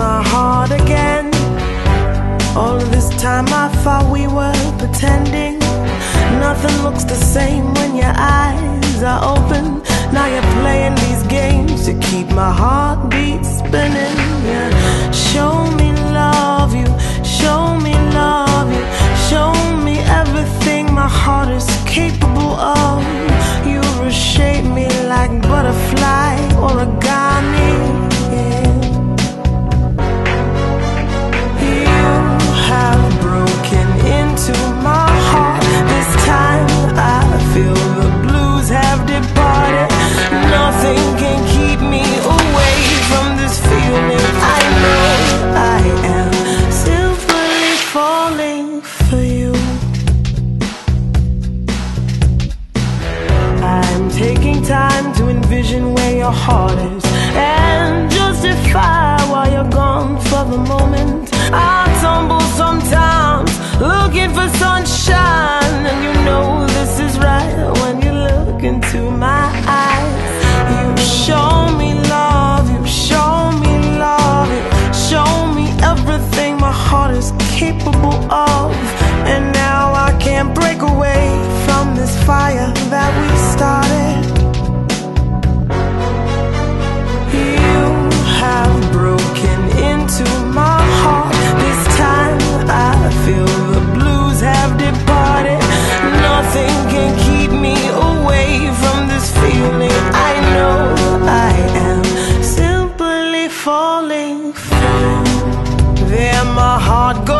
my heart again. All this time I thought we were pretending. Nothing looks the same when your eyes are open. Now you're playing these I'm taking time to envision where your heart is and justify why you're gone for the moment. Fire that we started. You have broken into my heart. This time I feel the blues have departed. Nothing can keep me away from this feeling. I know I am simply falling you. There my heart goes.